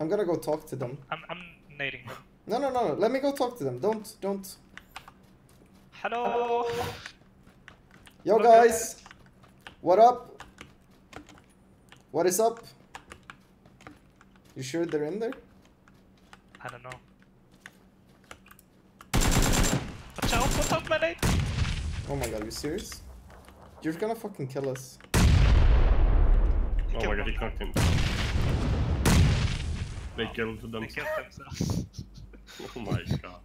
I'm gonna go talk to them. I'm, I'm nading them. No, no, no, no. Let me go talk to them. Don't, don't. Hello! Yo, Okay. guys. What up? What is up? You sure they're in there? I don't know. Watch out, watch out, my nade! Oh my god, you serious? You're gonna fucking kill us. Oh my god, he them. knocked him. They killed They them. killed themselves. Oh my god.